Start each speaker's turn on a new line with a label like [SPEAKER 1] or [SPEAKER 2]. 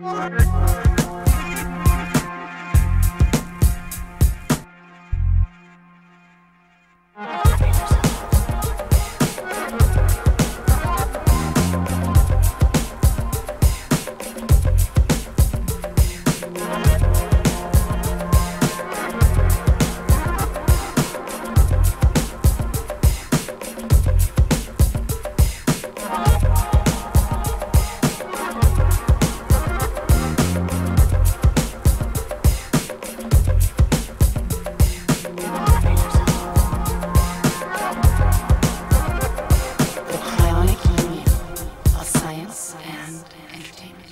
[SPEAKER 1] Bye. entertainment.